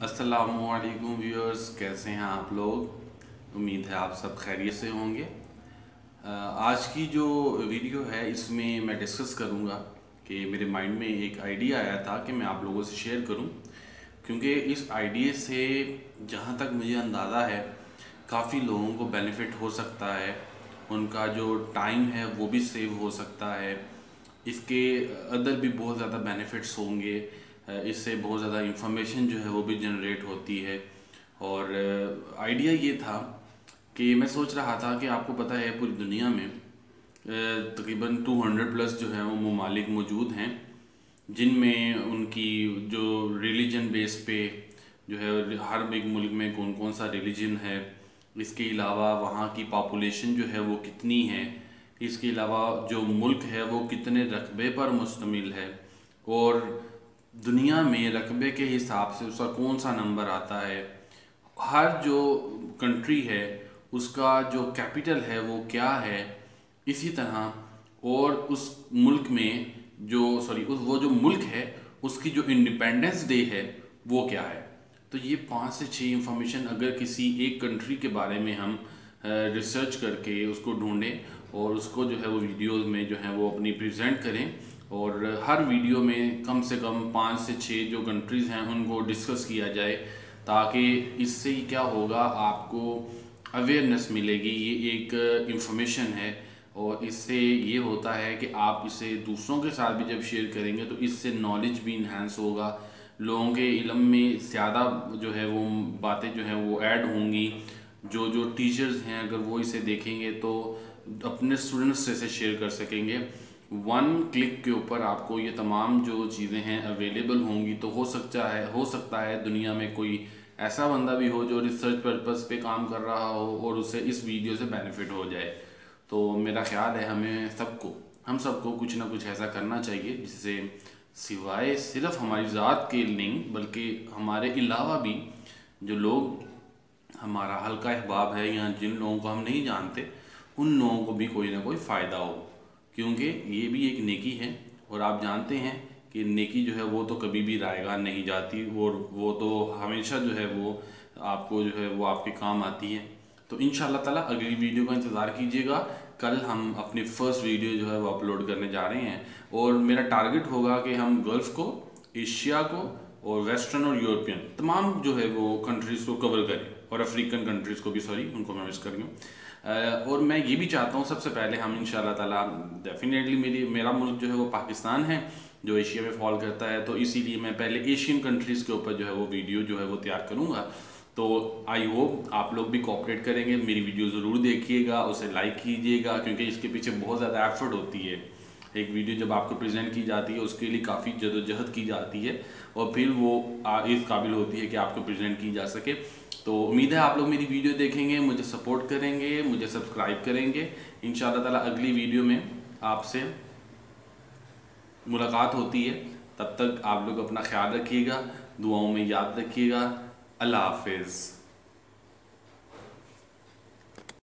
السلام علیکم ویورز، کیسے ہیں آپ لوگ؟ امید ہے آپ سب خیریت سے ہوں گے۔ آج کی جو ویڈیو ہے، اس میں میں ڈسکس کروں گا کہ میرے مائنڈ میں ایک آئیڈیا آیا تھا کہ میں آپ لوگوں سے شیئر کروں۔ کیونکہ اس آئیڈیا سے جہاں تک مجھے اندازہ ہے، کافی لوگوں کو بینیفٹ ہو سکتا ہے۔ ان کا جو ٹائم ہے، وہ بھی سیو ہو سکتا ہے۔ اس کے ادر بھی بہت زیادہ بینیفٹس ہوں گے۔ اس سے بہت زیادہ انفارمیشن جو ہے وہ بھی جنریٹ ہوتی ہے۔ اور آئیڈیا یہ تھا کہ میں سوچ رہا تھا کہ آپ کو پتہ ہے پوری دنیا میں تقریباً ٹو ہنڈریڈ پلس جو ہے وہ ممالک موجود ہیں، جن میں ان کی جو ریلیجن بیس پہ جو ہے ہر ایک ملک میں کون کون سا ریلیجن ہے، اس کے علاوہ وہاں کی پاپولیشن جو ہے وہ کتنی ہے، اس کے علاوہ جو ملک ہے وہ کتنے رقبے پر مشتمل ہے۔ اور دنیا میں رقبے کے حساب سے اس کا کون سا نمبر آتا ہے؟ ہر جو کنٹری ہے، اس کا جو کیپٹل ہے، وہ کیا ہے؟ اسی طرح اور اس ملک میں جو سوری وہ جو ملک ہے، اس کی جو انڈیپینڈنس ڈے ہے، وہ کیا ہے؟ تو یہ پانچ سے چھ انفارمیشن اگر کسی ایک کنٹری کے بارے میں ہم ریسرچ کر کے اس کو ڈھونڈیں اور اس کو جو ہے وہ ویڈیوز میں جو ہے وہ اپنی پریزنٹ کریں اور ہر ویڈیو میں کم سے کم پانچ سے چھ جو کنٹریز ہیں، ان کو ڈسکس کیا جائے تاکہ اس سے کیا ہوگا، آپ کو اویئرنس ملے گی۔ یہ ایک انفارمیشن ہے اور اس سے یہ ہوتا ہے کہ آپ اسے دوسروں کے ساتھ بھی جب شیئر کریں گے تو اس سے نالج بھی انہینس ہوگا۔ لوگوں کے علم میں زیادہ جو ہے وہ باتیں جو ہیں وہ ایڈ ہوں گی۔ جو جو ٹیچرز ہیں، اگر وہ اسے دیکھیں گے تو اپنے اسٹوڈنٹس سے اسے شیئر کر سکیں گے۔ ون کلک کے اوپر آپ کو یہ تمام جو چیزیں ہیں اویلیبل ہوں گی تو ہو سکتا ہے ہو سکتا ہے دنیا میں کوئی ایسا بندہ بھی ہو جو ریسرچ پرپز پہ کام کر رہا ہو اور اسے اس ویڈیو سے بینیفٹ ہو جائے۔ تو میرا خیال ہے ہمیں سب کو ہم سب کو کچھ نہ کچھ ایسا کرنا چاہیے جس سے سوائے صرف ہماری ذات کے نہیں، بلکہ ہمارے علاوہ بھی جو لوگ ہمارا ہلکا احباب ہے یا جن لوگوں کو ہم نہیں جانتے، ان لوگوں کو بھی کوئی نہ کوئی فائدہ ہو۔ کیونکہ یہ بھی ایک نیکی ہے اور آپ جانتے ہیں کہ نیکی جو ہے وہ تو کبھی بھی رائے گاہ نہیں جاتی اور وہ تو ہمیشہ جو ہے وہ آپ کو جو ہے وہ آپ کے کام آتی ہے۔ تو انشاءاللہ تعالیٰ اگلی ویڈیو کا انتظار کیجیے گا۔ کل ہم اپنی فرسٹ ویڈیو جو ہے وہ اپلوڈ کرنے جا رہے ہیں اور میرا ٹارگٹ ہوگا کہ ہم گلف کو، ایشیا کو اور ویسٹرن اور یورپین تمام جو ہے وہ کنٹریز کو کور کریں۔ اور افریقن کنٹریز کو بھی سوری ان کو میں مس کر گیا اور میں یہ بھی چاہتا ہوں سب سے پہلے ہم انشاءاللہ تعالیٰ ڈیفینیٹلی میری میرا ملک جو ہے وہ پاکستان ہے، جو ایشیا میں فال کرتا ہے، تو اسی لیے میں پہلے ایشین کنٹریز کے اوپر جو ہے وہ ویڈیو جو ہے وہ تیار کروں گا۔ تو آئی ہوپ آپ لوگ بھی کوپریٹ کریں گے، میری ویڈیو ضرور دیکھیے گا، اسے لائک کیجیے گا، کیونکہ اس کے پیچھے بہت زیادہ ایفرٹ ہوتی ہے۔ ایک ویڈیو جب آپ کو پریزنٹ کی جاتی ہے، اس کے لیے کافی جد و جہد کی جاتی ہے، اور پھر وہ اس قابل ہوتی ہے کہ آپ کو پریزنٹ کی جا سکے۔ تو امید ہے آپ لوگ میری ویڈیو دیکھیں گے، مجھے سپورٹ کریں گے، مجھے سبسکرائب کریں گے۔ انشاءاللہ تعالیٰ اگلی ویڈیو میں آپ سے ملاقات ہوتی ہے۔ تب تک آپ لوگ اپنا خیال رکھیے گا، دعاؤں میں یاد رکھیے گا۔ اللہ حافظ۔